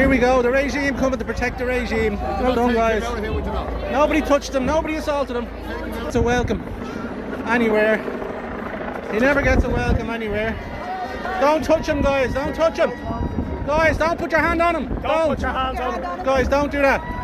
Here we go, the regime coming to protect the regime. Well done, guys. Nobody touched them, nobody assaulted them. It's a welcome anywhere. He never gets a welcome anywhere. Don't touch him, guys. Don't touch him. Guys, don't put your hand on him. Don't put your hands on him. Guys, don't do that.